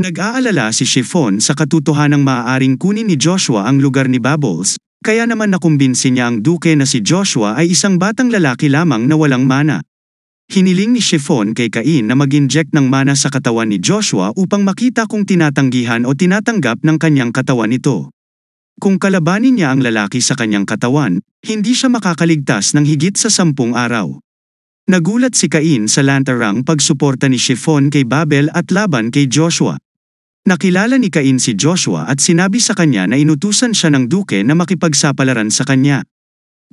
Nag-aalala si Chiffon sa katotohanang maaaring kunin ni Joshua ang lugar ni Bubbles, kaya naman nakumbinsi niya ang duke na si Joshua ay isang batang lalaki lamang na walang mana. Hiniling ni Chiffon kay Cain na mag-inject ng mana sa katawan ni Joshua upang makita kung tinatanggihan o tinatanggap ng kanyang katawan ito. Kung kalabanin niya ang lalaki sa kanyang katawan, hindi siya makakaligtas ng higit sa sampung araw. Nagulat si Cain sa lantarang pagsuporta ni Chiffon kay Babel at laban kay Joshua. Nakilala ni Cain si Joshua at sinabi sa kanya na inutusan siya ng duke na makipagsapalaran sa kanya.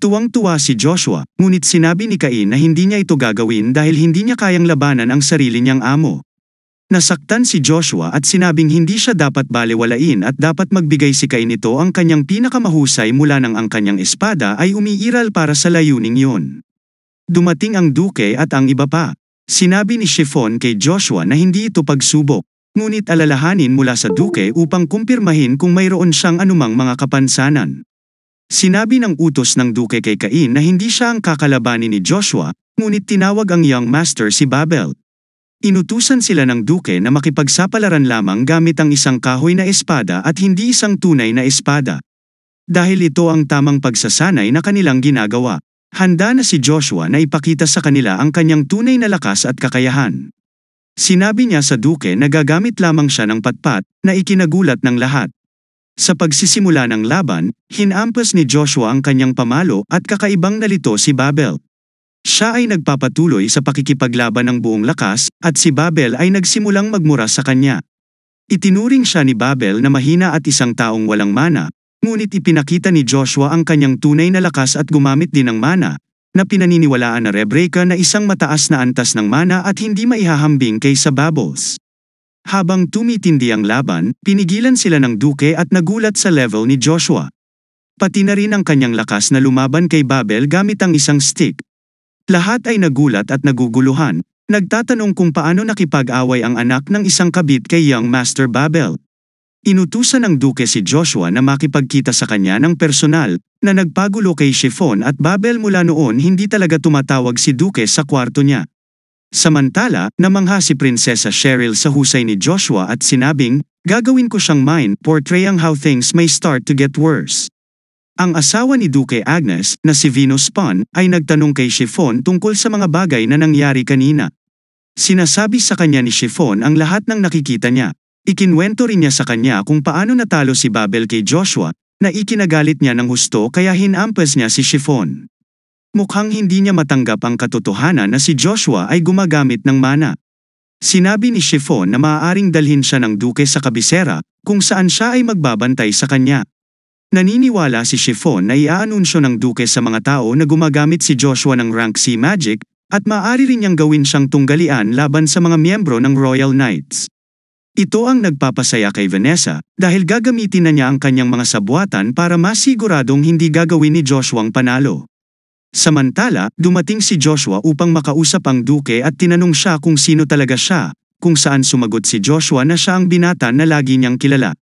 Tuwang-tuwa si Joshua, ngunit sinabi ni Cain na hindi niya ito gagawin dahil hindi niya kayang labanan ang sarili niyang amo. Nasaktan si Joshua at sinabing hindi siya dapat balewalain at dapat magbigay si Cain ito ang kanyang pinakamahusay mula nang ang kanyang espada ay umiiral para sa layuning yun. Dumating ang duke at ang iba pa. Sinabi ni Chiffon kay Joshua na hindi ito pagsubok, ngunit alalahanin mula sa duke upang kumpirmahin kung mayroon siyang anumang mga kapansanan. Sinabi ng utos ng duke kay Cain na hindi siya ang kakalabanin ni Joshua, ngunit tinawag ang young master si Babel. Inutusan sila ng duke na makipagsapalaran lamang gamit ang isang kahoy na espada at hindi isang tunay na espada. Dahil ito ang tamang pagsasanay na kanilang ginagawa. Handa na si Joshua na ipakita sa kanila ang kanyang tunay na lakas at kakayahan. Sinabi niya sa duke na gagamit lamang siya ng patpat na ikinagulat ng lahat. Sa pagsisimula ng laban, hinampas ni Joshua ang kanyang pamalo at kakaibang nalito si Babel. Siya ay nagpapatuloy sa pakikipaglaban ng buong lakas at si Babel ay nagsimulang magmura sa kanya. Itinuring siya ni Babel na mahina at isang taong walang mana, ngunit ipinakita ni Joshua ang kanyang tunay na lakas at gumamit din ng mana, na pinaniniwalaan na Rebecca na isang mataas na antas ng mana at hindi maihahambing kaysa Bubbles. Habang tumitindi ang laban, pinigilan sila ng duke at nagulat sa level ni Joshua. Pati na rin ang kanyang lakas na lumaban kay Babel gamit ang isang stick. Lahat ay nagulat at naguguluhan, nagtatanong kung paano nakipag-away ang anak ng isang kabit kay Young Master Babel. Inutusan ng duke si Joshua na makipagkita sa kanya ng personal, na nagpagulo kay Chiffon at Babel mula noon hindi talaga tumatawag si duke sa kwarto niya. Samantala, namangha si Prinsesa Cheryl sa husay ni Joshua at sinabing, gagawin ko siyang mine, portraying how things may start to get worse. Ang asawa ni Duke Agnes, na si Venus Pon, ay nagtanong kay Chiffon tungkol sa mga bagay na nangyari kanina. Sinasabi sa kanya ni Chiffon ang lahat ng nakikita niya, Ikinwento rin niya sa kanya kung paano natalo si Babel kay Joshua, na ikinagalit niya ng husto kaya hinampas niya si Chiffon. Mukhang hindi niya matanggap ang katotohanan na si Joshua ay gumagamit ng mana. Sinabi ni Chiffon na maaaring dalhin siya ng duke sa kabisera, kung saan siya ay magbabantay sa kanya. Naniniwala si Chiffon na iaanunsyo ng duke sa mga tao na gumagamit si Joshua ng rank C magic, at maaari rin niyang gawin siyang tunggalian laban sa mga miyembro ng Royal Knights. Ito ang nagpapasaya kay Vanessa dahil gagamitin na niya ang kanyang mga sabuatan para masiguradong hindi gagawin ni Joshua ang panalo. Samantala, dumating si Joshua upang makausap ang duke at tinanong siya kung sino talaga siya, kung saan sumagot si Joshua na siya ang binata na lagi niyang kilala.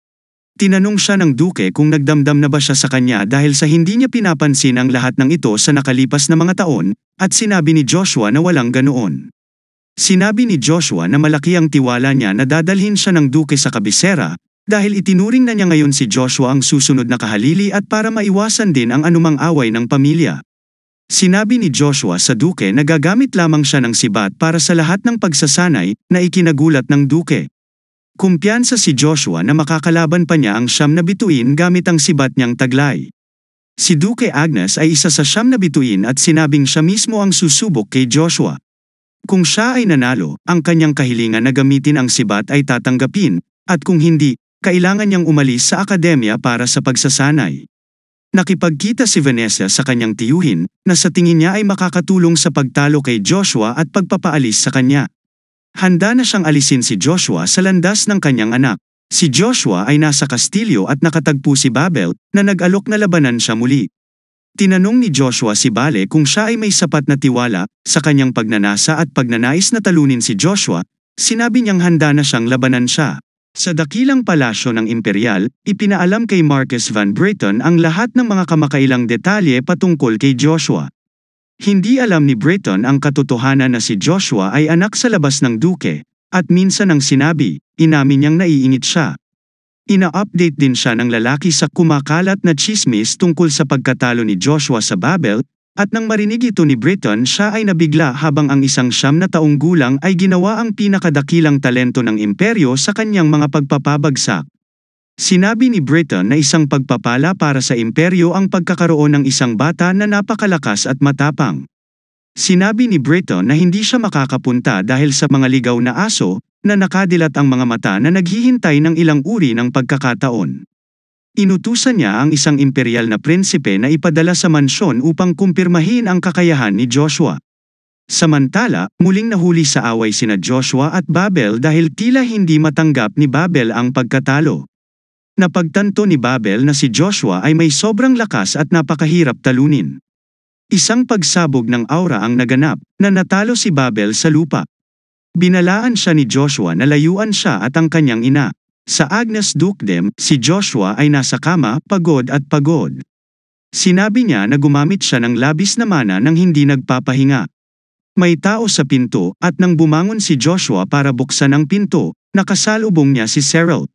Tinanong siya ng duke kung nagdamdam na ba siya sa kanya dahil sa hindi niya pinapansin ang lahat ng ito sa nakalipas na mga taon, at sinabi ni Joshua na walang ganoon. Sinabi ni Joshua na malaki ang tiwala niya na dadalhin siya ng duke sa kabisera, dahil itinuring na niya ngayon si Joshua ang susunod na kahalili at para maiwasan din ang anumang away ng pamilya. Sinabi ni Joshua sa duke na gagamit lamang siya ng sibat para sa lahat ng pagsasanay na ikinagulat ng duke. Kumpiyansa si Joshua na makakalaban pa niya ang siyam na bituin gamit ang sibat niyang taglay. Si Duke Agnes ay isa sa siyam na bituin at sinabing siya mismo ang susubok kay Joshua. Kung siya ay nanalo, ang kanyang kahilingan na gamitin ang sibat ay tatanggapin, at kung hindi, kailangan niyang umalis sa akademya para sa pagsasanay. Nakipagkita si Vanessa sa kanyang tiyuhin, na sa tingin niya ay makakatulong sa pagtalo kay Joshua at pagpapaalis sa kanya. Handa na siyang alisin si Joshua sa landas ng kanyang anak. Si Joshua ay nasa kastilyo at nakatagpo si Babel, na nag-alok na labanan siya muli. Tinanong ni Joshua si Bale kung siya ay may sapat na tiwala sa kanyang pagnanasa at pagnanais na talunin si Joshua, sinabi niyang handa na siyang labanan siya. Sa dakilang palasyo ng imperial, ipinaalam kay Marcus Van Brayton ang lahat ng mga kamakailang detalye patungkol kay Joshua. Hindi alam ni Brayton ang katotohanan na si Joshua ay anak sa labas ng duke, At minsan ang sinabi, inamin niyang naiingit siya. Ina-update din siya ng lalaki sa kumakalat na chismis tungkol sa pagkatalo ni Joshua sa Babel, at nang marinig ito ni Britton siya ay nabigla habang ang isang siyam na taong gulang ay ginawa ang pinakadakilang talento ng imperyo sa kanyang mga pagpapabagsak. Sinabi ni Britton na isang pagpapala para sa imperyo ang pagkakaroon ng isang bata na napakalakas at matapang. Sinabi ni Britton na hindi siya makakapunta dahil sa mga ligaw na aso, na nakadilat ang mga mata na naghihintay ng ilang uri ng pagkakataon. Inutusan niya ang isang imperial na prinsipe na ipadala sa mansyon upang kumpirmahin ang kakayahan ni Joshua. Samantala, muling nahuli sa away sina Joshua at Babel dahil tila hindi matanggap ni Babel ang pagkatalo. Napagtanto ni Babel na si Joshua ay may sobrang lakas at napakahirap talunin. Isang pagsabog ng aura ang naganap, na natalo si Babel sa lupa. Binalaan siya ni Joshua na layuan siya at ang kanyang ina. Sa Agnes Dukdem, si Joshua ay nasa kama, pagod at pagod. Sinabi niya na gumamit siya ng labis na mana nang hindi nagpapahinga. May tao sa pinto, at nang bumangon si Joshua para buksan ang pinto, nakasalubong niya si Cyril.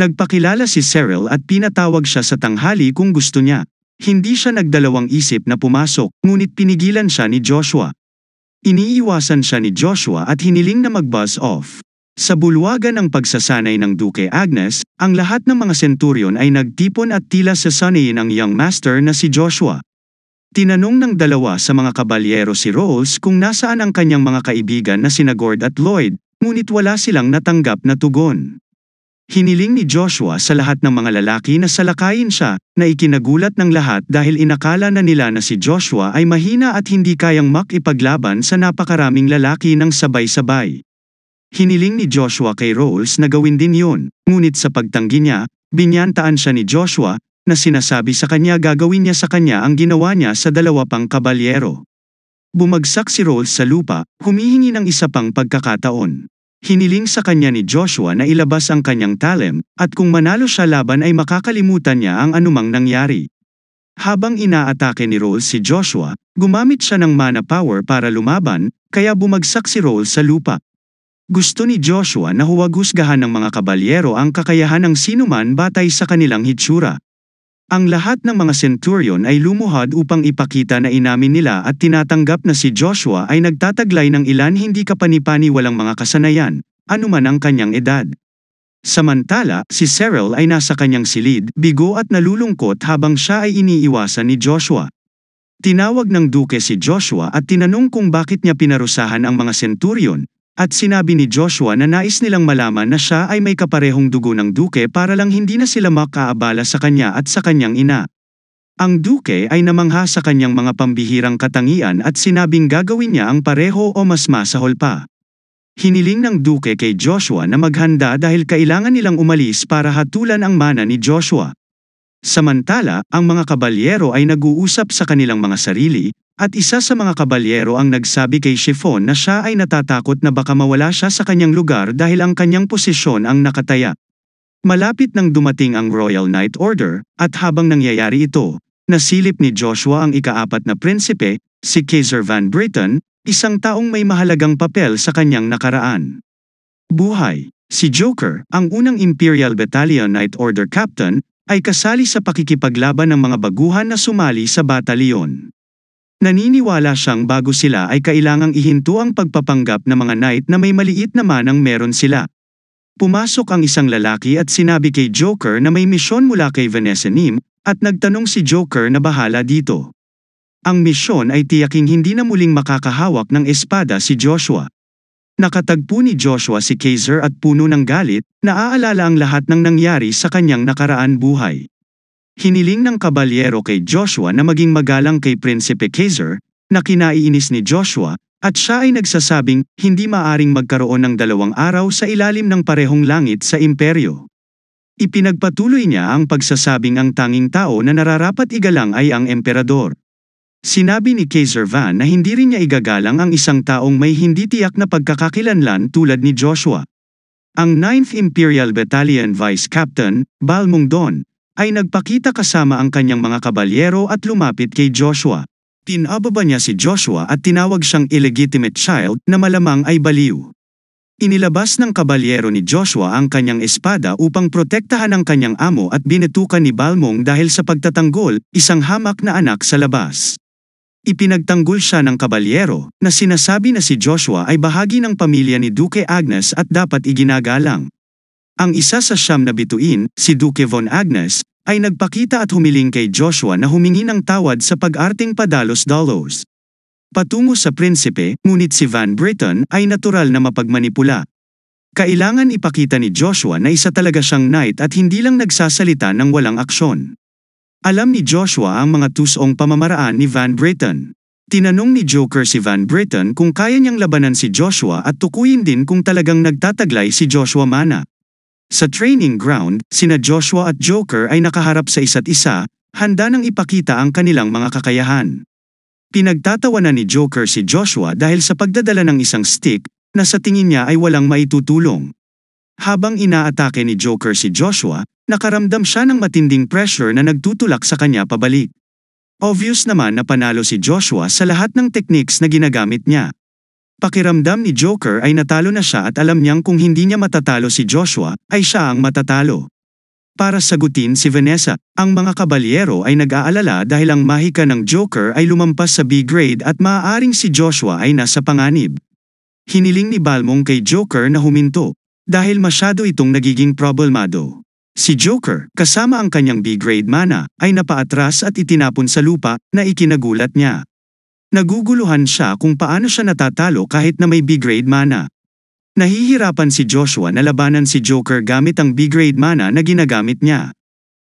Nagpakilala si Cyril at pinatawag siya sa tanghali kung gusto niya. Hindi siya nagdalawang isip na pumasok, ngunit pinigilan siya ni Joshua. Iniiwasan siya ni Joshua at hiniling na mag-buzz off. Sa bulwagan ng pagsasanay ng Duke Agnes, ang lahat ng mga centurion ay nagtipon at tila sasanayin ang young master na si Joshua. Tinanong ng dalawa sa mga kabalyero si Rolls kung nasaan ang kanyang mga kaibigan na sina Gord at Lloyd, ngunit wala silang natanggap na tugon. Hiniling ni Joshua sa lahat ng mga lalaki na salakayin siya, na ikinagulat ng lahat dahil inakala na nila na si Joshua ay mahina at hindi kayang makipaglaban sa napakaraming lalaki ng sabay-sabay. Hiniling ni Joshua kay Rolls na gawin din yun, ngunit sa pagtanggi niya, binyantaan siya ni Joshua, na sinasabi sa kanya gagawin niya sa kanya ang ginawa niya sa dalawa pang kabalyero. Bumagsak si Rolls sa lupa, humihingi ng isa pang pagkakataon. Hiniling sa kanya ni Joshua na ilabas ang kanyang talem, at kung manalo siya laban ay makakalimutan niya ang anumang nangyari. Habang inaatake ni Rolls si Joshua, gumamit siya ng mana power para lumaban, kaya bumagsak si Rolls sa lupa. Gusto ni Joshua na huwag husgahan ng mga kabalyero ang kakayahan ng sinuman batay sa kanilang hitsura. Ang lahat ng mga centurion ay lumuhad upang ipakita na inamin nila at tinatanggap na si Joshua ay nagtataglay ng ilan hindi kapanipani walang mga kasanayan, anuman ang kanyang edad. Samantala, si Cyril ay nasa kanyang silid, bigo at nalulungkot habang siya ay iniiwasan ni Joshua. Tinawag ng duke si Joshua at tinanong kung bakit niya pinarusahan ang mga centurion, at sinabi ni Joshua na nais nilang malaman na siya ay may kaparehong dugo ng duke para lang hindi na sila makaabala sa kanya at sa kanyang ina. Ang duke ay namangha sa kanyang mga pambihirang katangian at sinabing gagawin niya ang pareho o mas masahol pa. Hiniling ng duke kay Joshua na maghanda dahil kailangan nilang umalis para hatulan ang mana ni Joshua. Samantala, ang mga kabalyero ay nag-uusap sa kanilang mga sarili, at isa sa mga kabalyero ang nagsabi kay Chiffon na siya ay natatakot na baka mawala siya sa kanyang lugar dahil ang kanyang posisyon ang nakataya. Malapit nang dumating ang Royal Knight Order, at habang nangyayari ito, nasilip ni Joshua ang ikaapat na prinsipe, si Kaiser Van Britain, isang taong may mahalagang papel sa kanyang nakaraan. Buhay, si Joker, ang unang Imperial Battalion Knight Order Captain, ay kasali sa pakikipaglaban ng mga baguhan na sumali sa batalyon. Naniniwala siyang bago sila ay kailangang ihinto ang pagpapanggap ng mga knight na may maliit na manang meron sila. Pumasok ang isang lalaki at sinabi kay Joker na may misyon mula kay Vanessa Nim, at nagtanong si Joker na bahala dito. Ang misyon ay tiyaking hindi na muling makakahawak ng espada si Joshua. Nakatagpo ni Joshua si Kaiser at puno ng galit, naaalala ang lahat ng nangyari sa kanyang nakaraan buhay. Hiniling ng kabalyero kay Joshua na maging magalang kay Prinsipe Kaiser, na kinaiinis ni Joshua, at siya ay nagsasabing hindi maaring magkaroon ng dalawang araw sa ilalim ng parehong langit sa imperyo. Ipinagpatuloy niya ang pagsasabing ang tanging tao na nararapat igalang ay ang emperador. Sinabi ni Kaiser Van na hindi rin niya igagalang ang isang taong may hindi tiyak na pagkakakilanlan tulad ni Joshua. Ang 9th Imperial Battalion Vice Captain, Balmung Don, ay nagpakita kasama ang kanyang mga kabalyero at lumapit kay Joshua. Tinababa niya si Joshua at tinawag siyang illegitimate child na malamang ay baliw. Inilabas ng kabalyero ni Joshua ang kanyang espada upang protektahan ang kanyang amo at binetukan ni Balmong dahil sa pagtatanggol, isang hamak na anak sa labas. Ipinagtanggol siya ng kabalyero na sinasabi na si Joshua ay bahagi ng pamilya ni Duque Agnes at dapat iginagalang. Ang isa sa siyam na bituin, si Duque von Agnes, ay nagpakita at humiling kay Joshua na humingi ng tawad sa pag-arting padalos-dalos. Patungo sa prinsipe, ngunit si Van Britton ay natural na mapagmanipula. Kailangan ipakita ni Joshua na isa talaga siyang knight at hindi lang nagsasalita ng walang aksyon. Alam ni Joshua ang mga tusong pamamaraan ni Van Britton. Tinanong ni Joker si Van Britton kung kaya niyang labanan si Joshua at tukuyin din kung talagang nagtataglay si Joshua Mana. Sa training ground, sina Joshua at Joker ay nakaharap sa isa't isa, handa nang ipakita ang kanilang mga kakayahan. Pinagtatawanan ni Joker si Joshua dahil sa pagdadala ng isang stick na sa tingin niya ay walang maitutulong. Habang inaatake ni Joker si Joshua, nakaramdam siya ng matinding pressure na nagtutulak sa kanya pabalik. Obvious naman na panalo si Joshua sa lahat ng techniques na ginagamit niya. Pakiramdam ni Joker ay natalo na siya at alam niyang kung hindi niya matatalo si Joshua, ay siya ang matatalo. Para sagutin si Vanessa, ang mga kabalyero ay nag-aalala dahil ang mahika ng Joker ay lumampas sa B-grade at maaaring si Joshua ay nasa panganib. Hiniling ni Balmong kay Joker na huminto, dahil masyado itong nagiging problemado. Si Joker, kasama ang kanyang B-grade mana, ay napaatras at itinapon sa lupa na ikinagulat niya. Naguguluhan siya kung paano siya natatalo kahit na may B-grade mana. Nahihirapan si Joshua na labanan si Joker gamit ang B-grade mana na ginagamit niya.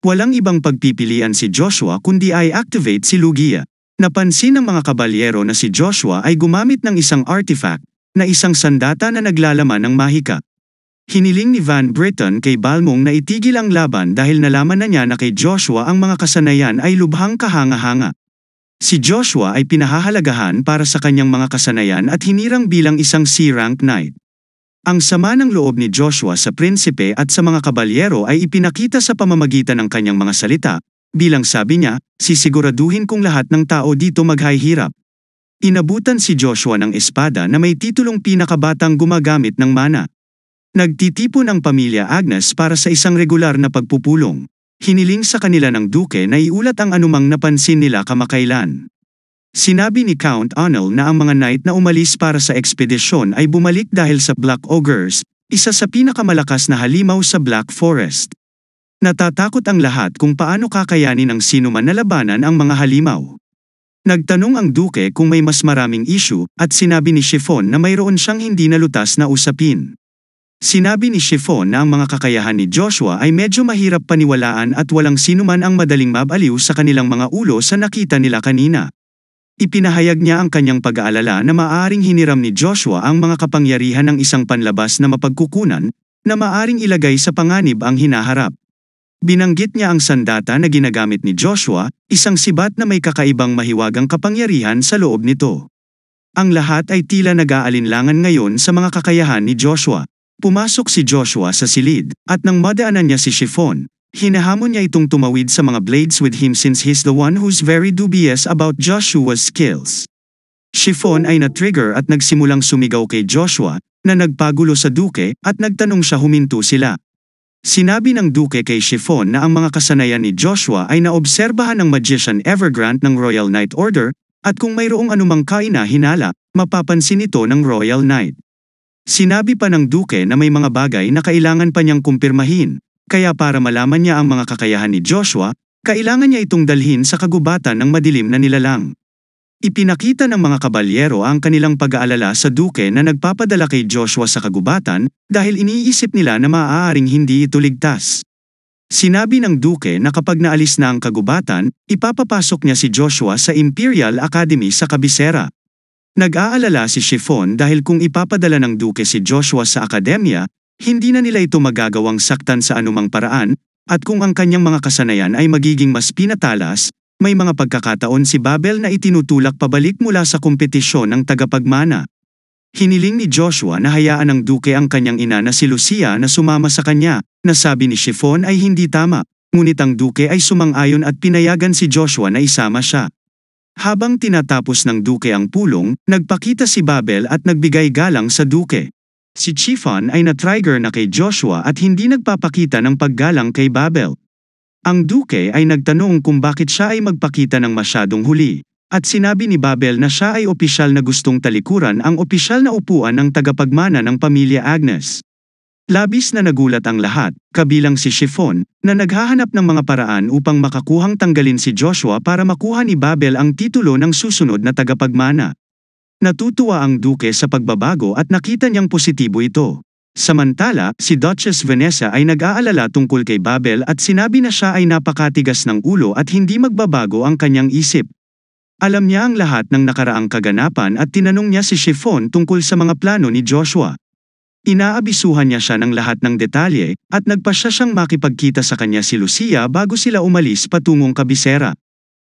Walang ibang pagpipilian si Joshua kundi ay activate si Lugia. Napansin ng mga kabalyero na si Joshua ay gumamit ng isang artifact, na isang sandata na naglalaman ng mahika. Hiniling ni Van Britton kay Balmong na itigil ang laban dahil nalaman na niya na kay Joshua ang mga kasanayan ay lubhang kahanga-hanga. Si Joshua ay pinahahalagahan para sa kanyang mga kasanayan at hinirang bilang isang C-rank knight. Ang sama ng loob ni Joshua sa prinsipe at sa mga kabalyero ay ipinakita sa pamamagitan ng kanyang mga salita, bilang sabi niya, sisiguraduhin kong lahat ng tao dito maghahirap. Inabutan si Joshua ng espada na may titulong pinakabatang gumagamit ng mana. Nagtitipon ang pamilya Agnes para sa isang regular na pagpupulong. Hiniling sa kanila ng duke na iulat ang anumang napansin nila kamakailan. Sinabi ni Count Arnold na ang mga knight na umalis para sa ekspedisyon ay bumalik dahil sa Black Ogres, isa sa pinakamalakas na halimaw sa Black Forest. Natatakot ang lahat kung paano kakayanin ng sino man na labanan ang mga halimaw. Nagtanong ang duke kung may mas maraming issue at sinabi ni Chiffon na mayroon siyang hindi nalutas na usapin. Sinabi ni Chiffon na ang mga kakayahan ni Joshua ay medyo mahirap paniwalaan at walang sino man ang madaling mabaliw sa kanilang mga ulo sa nakita nila kanina. Ipinahayag niya ang kanyang pag-aalala na maaaring hiniram ni Joshua ang mga kapangyarihan ng isang panlabas na mapagkukunan na maaring ilagay sa panganib ang hinaharap. Binanggit niya ang sandata na ginagamit ni Joshua, isang sibat na may kakaibang mahiwagang kapangyarihan sa loob nito. Ang lahat ay tila nag-aalinlangan ngayon sa mga kakayahan ni Joshua. Pumasok si Joshua sa silid, at nang madaanan niya si Chiffon, Hinahamon niya itong tumawid sa mga blades with him since he's the one who's very dubious about Joshua's skills. Chiffon ay na-trigger at nagsimulang sumigaw kay Joshua, na nagpagulo sa duke at nagtanong siya huminto sila. Sinabi ng duke kay Chiffon na ang mga kasanayan ni Joshua ay naobserbahan ng magician Evergrant ng Royal Knight Order, at kung mayroong anumang kaina-hinala, mapapansin ito ng Royal Knight. Sinabi pa ng duke na may mga bagay na kailangan pa niyang kumpirmahin, kaya para malaman niya ang mga kakayahan ni Joshua, kailangan niya itong dalhin sa kagubatan ng madilim na nilalang. Ipinakita ng mga kabalyero ang kanilang pag-aalala sa duke na nagpapadala kay Joshua sa kagubatan dahil iniisip nila na maaaring hindi ito ligtas. Sinabi ng duke na kapag naalis na ang kagubatan, ipapapasok niya si Joshua sa Imperial Academy sa kabisera. Nag-aalala si Chiffon dahil kung ipapadala ng duke si Joshua sa akademya, hindi na nila ito magagawang saktan sa anumang paraan, at kung ang kanyang mga kasanayan ay magiging mas pinatalas, may mga pagkakataon si Babel na itinutulak pabalik mula sa kompetisyon ng tagapagmana. Hiniling ni Joshua na hayaan ng duke ang kanyang ina na si Lucia na sumama sa kanya, na sabi ni Chiffon ay hindi tama, ngunit ang duke ay sumang-ayon at pinayagan si Joshua na isama siya. Habang tinatapos ng duke ang pulong, nagpakita si Babel at nagbigay galang sa duke. Si Chiffon ay na-trigger na kay Joshua at hindi nagpapakita ng paggalang kay Babel. Ang Duke ay nagtanong kung bakit siya ay magpakita ng masyadong huli, at sinabi ni Babel na siya ay opisyal na gustong talikuran ang opisyal na upuan ng tagapagmana ng pamilya Agnes. Labis na nagulat ang lahat, kabilang si Chiffon, na naghahanap ng mga paraan upang makakuhang tanggalin si Joshua para makuha ni Babel ang titulo ng susunod na tagapagmana. Natutuwa ang duke sa pagbabago at nakita niyang positibo ito. Samantala, si Duchess Vanessa ay nag-aalala tungkol kay Babel at sinabi na siya ay napakatigas ng ulo at hindi magbabago ang kanyang isip. Alam niya ang lahat ng nakaraang kaganapan at tinanong niya si Chiffon tungkol sa mga plano ni Joshua. Inaabisuhan niya siya ng lahat ng detalye, at nagpasya siyang makipagkita sa kanya si Lucia bago sila umalis patungong kabisera.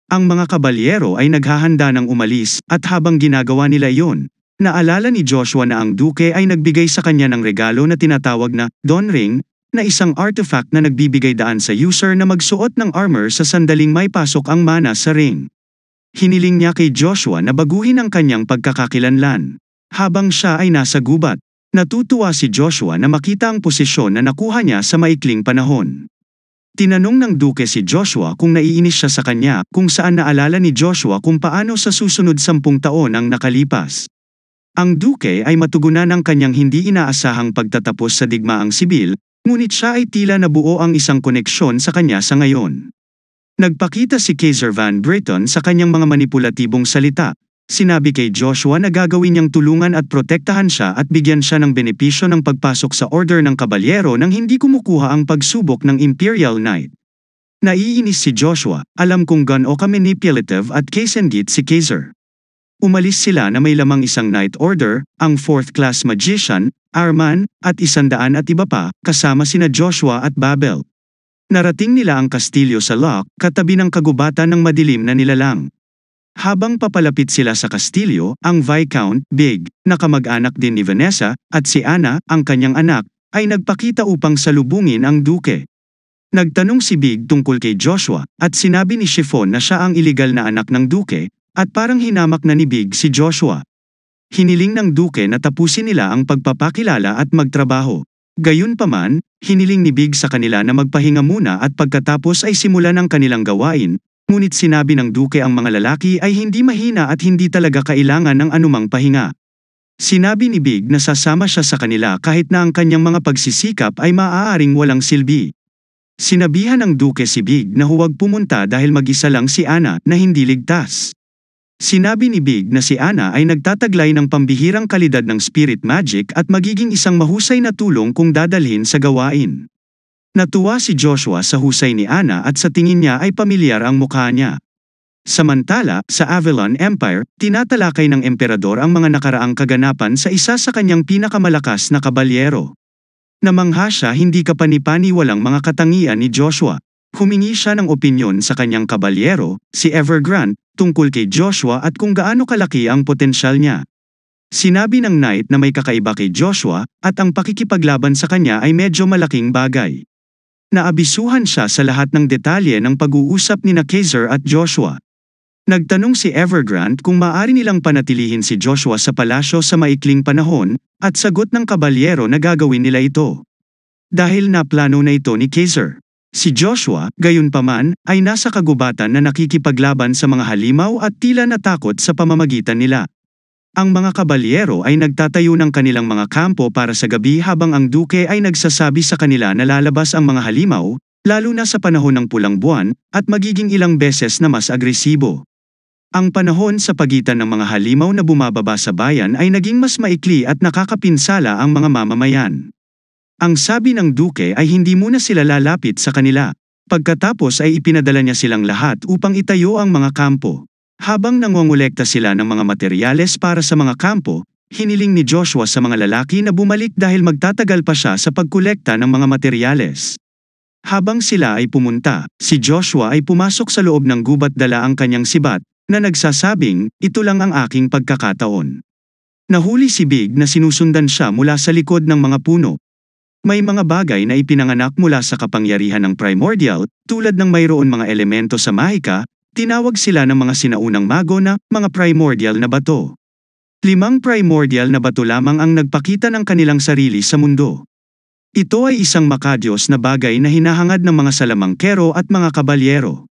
Ang mga kabalyero ay naghahanda ng umalis, at habang ginagawa nila iyon, naalala ni Joshua na ang duke ay nagbigay sa kanya ng regalo na tinatawag na Dawn Ring, na isang artifact na nagbibigay daan sa user na magsuot ng armor sa sandaling may pasok ang mana sa ring. Hiniling niya kay Joshua na baguhin ang kanyang pagkakakilanlan. Habang siya ay nasa gubat, Natutuwa si Joshua na makita ang posisyon na nakuha niya sa maikling panahon. Tinanong ng duke si Joshua kung naiinis siya sa kanya kung saan naalala ni Joshua kung paano sa susunod sampung taon ang nakalipas. Ang duke ay matugunan ng kanyang hindi inaasahang pagtatapos sa digmaang sibil, ngunit siya ay tila nabuo ang isang koneksyon sa kanya sa ngayon. Nagpakita si Kaiser Van Britton sa kanyang mga manipulatibong salita, Sinabi kay Joshua na gagawin niyang tulungan at protektahan siya at bigyan siya ng benepisyo ng pagpasok sa order ng kabalyero nang hindi kumukuha ang pagsubok ng Imperial Knight. Naiinis si Joshua, alam kung gaano ka manipulative at kasengit si Kaiser. Umalis sila na may lamang isang Knight Order, ang 4th Class Magician, Arman, at isandaan at iba pa, kasama sina Joshua at Babel. Narating nila ang kastilyo sa Lock, katabi ng kagubatan ng madilim na nilalang. Habang papalapit sila sa kastilyo, ang Viscount, Big, na kamag-anak din ni Vanessa, at si Anna, ang kanyang anak, ay nagpakita upang salubungin ang duke. Nagtanong si Big tungkol kay Joshua, at sinabi ni Chiffon na siya ang iligal na anak ng duke, at parang hinamak na ni Big si Joshua. Hiniling ng duke na tapusin nila ang pagpapakilala at magtrabaho. Gayunpaman, hiniling ni Big sa kanila na magpahinga muna at pagkatapos ay simulan ang kanilang gawain, Ngunit sinabi ng duke ang mga lalaki ay hindi mahina at hindi talaga kailangan ng anumang pahinga. Sinabi ni Big na sasama siya sa kanila kahit na ang kanyang mga pagsisikap ay maaaring walang silbi. Sinabihan ng duke si Big na huwag pumunta dahil mag-isa lang si Anna na hindi ligtas. Sinabi ni Big na si Anna ay nagtataglay ng pambihirang kalidad ng spirit magic at magiging isang mahusay na tulong kung dadalhin sa gawain. Natuwa si Joshua sa husay ni Anna at sa tingin niya ay pamilyar ang mukha niya. Samantala, sa Avalon Empire, tinatalakay ng emperador ang mga nakaraang kaganapan sa isa sa kanyang pinakamalakas na kabalyero. Namangha siya hindi kapanipani walang mga katangian ni Joshua. Humingi siya ng opinyon sa kanyang kabalyero, si Evergrande, tungkol kay Joshua at kung gaano kalaki ang potensyal niya. Sinabi ng knight na may kakaiba kay Joshua, at ang pakikipaglaban sa kanya ay medyo malaking bagay. Naabisuhan siya sa lahat ng detalye ng pag-uusap ni na at Joshua. Nagtanong si Evergrande kung maaari nilang panatilihin si Joshua sa palasyo sa maikling panahon, at sagot ng kabalyero na gagawin nila ito. Dahil naplano na ito ni Kaiser. Si Joshua, gayunpaman, ay nasa kagubatan na nakikipaglaban sa mga halimaw at tila natakot sa pamamagitan nila. Ang mga kabalyero ay nagtatayo ng kanilang mga kampo para sa gabi habang ang duke ay nagsasabi sa kanila na lalabas ang mga halimaw, lalo na sa panahon ng pulang buwan, at magiging ilang beses na mas agresibo. Ang panahon sa pagitan ng mga halimaw na bumababa sa bayan ay naging mas maikli at nakakapinsala ang mga mamamayan. Ang sabi ng duke ay hindi muna sila lalapit sa kanila. Pagkatapos ay ipinadala niya silang lahat upang itayo ang mga kampo. Habang nangongolekta sila ng mga materyales para sa mga kampo, hiniling ni Joshua sa mga lalaki na bumalik dahil magtatagal pa siya sa pagkolekta ng mga materyales. Habang sila ay pumunta, si Joshua ay pumasok sa loob ng gubat dala ang kanyang sibat, na nagsasabing, ito lang ang aking pagkakataon. Nahuli si Big na sinusundan siya mula sa likod ng mga puno. May mga bagay na ipinanganak mula sa kapangyarihan ng primordial, tulad ng mayroon mga elemento sa mahika, Tinawag sila ng mga sinaunang mago na mga primordial na bato. Limang primordial na bato lamang ang nagpakita ng kanilang sarili sa mundo. Ito ay isang makadyos na bagay na hinahangad ng mga salamangkero at mga kabalyero.